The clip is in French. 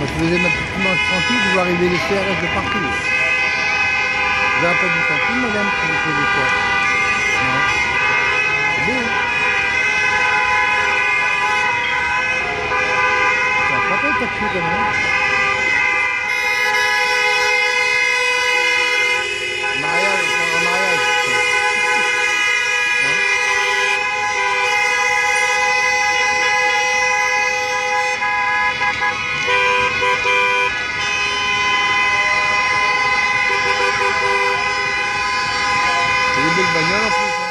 Je faisais ma petite manche tranquille, je vois arriver les CRS de partout. J'ai pas dit tranquille, madame, si vous faites des CRS. Non. C'est hein. Ça va pas le taxi quand même. del mañana.